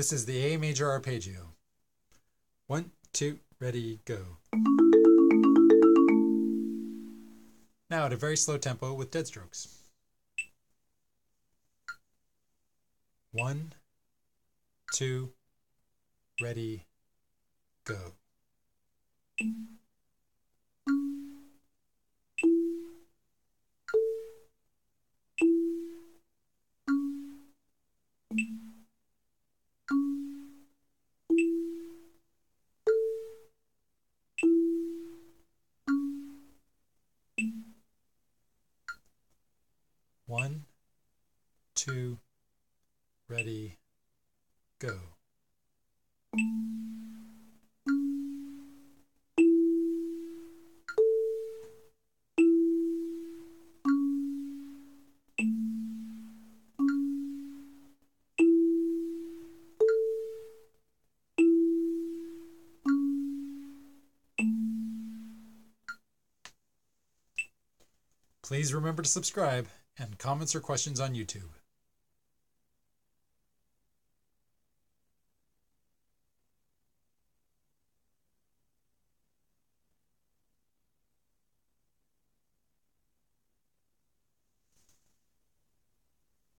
This is the A major arpeggio. One, two, ready, go. Now at a very slow tempo with dead strokes. One, two, ready, go. One, two, ready, go. Please remember to subscribe and comments or questions on YouTube.